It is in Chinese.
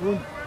嗯